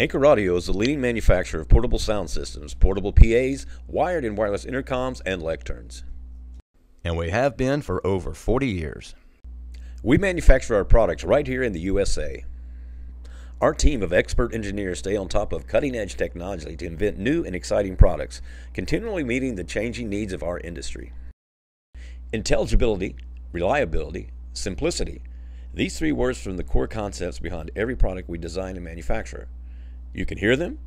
Anchor Audio is the leading manufacturer of portable sound systems, portable PAs, wired and wireless intercoms, and lecterns. And we have been for over 40 years. We manufacture our products right here in the USA. Our team of expert engineers stay on top of cutting edge technology to invent new and exciting products, continually meeting the changing needs of our industry. Intelligibility, reliability, simplicity. These three words from the core concepts behind every product we design and manufacture. You can hear them,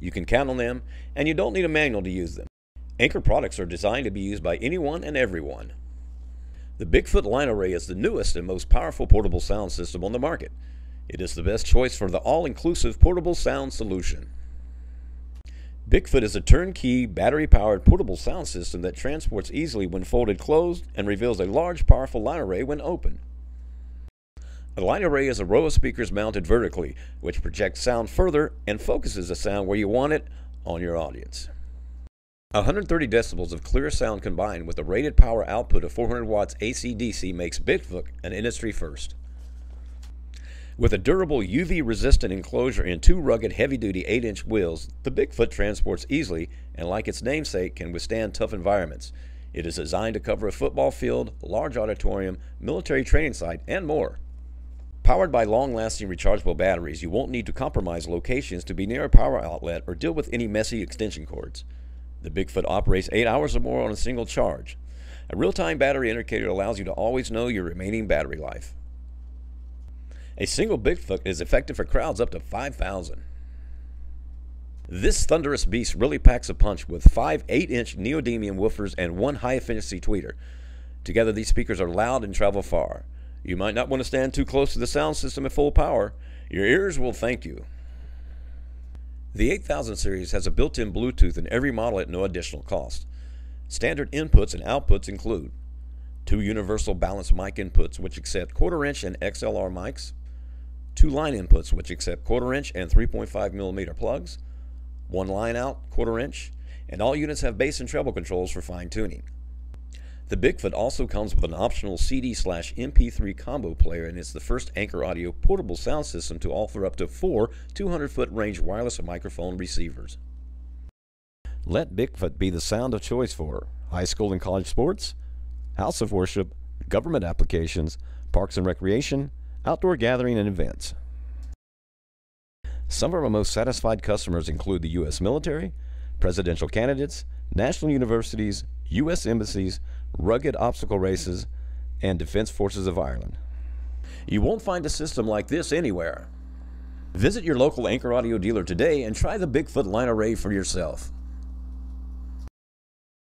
you can count on them, and you don't need a manual to use them. Anchor products are designed to be used by anyone and everyone. The Bigfoot Line Array is the newest and most powerful portable sound system on the market. It is the best choice for the all inclusive portable sound solution. Bigfoot is a turnkey, battery powered portable sound system that transports easily when folded closed and reveals a large, powerful line array when open. A line array is a row of speakers mounted vertically, which projects sound further and focuses the sound where you want it on your audience. 130 decibels of clear sound combined with a rated power output of 400 watts AC DC makes Bigfoot an industry first. With a durable UV resistant enclosure and two rugged heavy duty 8 inch wheels, the Bigfoot transports easily and, like its namesake, can withstand tough environments. It is designed to cover a football field, large auditorium, military training site, and more. Powered by long lasting rechargeable batteries, you won't need to compromise locations to be near a power outlet or deal with any messy extension cords. The Bigfoot operates 8 hours or more on a single charge. A real time battery indicator allows you to always know your remaining battery life. A single Bigfoot is effective for crowds up to 5,000. This thunderous beast really packs a punch with five 8 inch neodymium woofers and one high efficiency tweeter. Together, these speakers are loud and travel far. You might not want to stand too close to the sound system at full power. Your ears will thank you. The 8000 series has a built in Bluetooth in every model at no additional cost. Standard inputs and outputs include two universal balanced mic inputs, which accept quarter inch and XLR mics, two line inputs which accept quarter inch and 3.5 millimeter plugs, one line out, quarter inch, and all units have bass and treble controls for fine tuning. The Bigfoot also comes with an optional CD slash MP3 combo player and is the first Anchor Audio portable sound system to offer up to four 200 foot range wireless microphone receivers. Let Bigfoot be the sound of choice for high school and college sports, house of worship, government applications, parks and recreation, outdoor gathering and events. Some of our most satisfied customers include the U.S. military, presidential candidates, national universities, U.S. embassies, rugged obstacle races, and Defense Forces of Ireland. You won't find a system like this anywhere. Visit your local Anchor Audio dealer today and try the Bigfoot line array for yourself.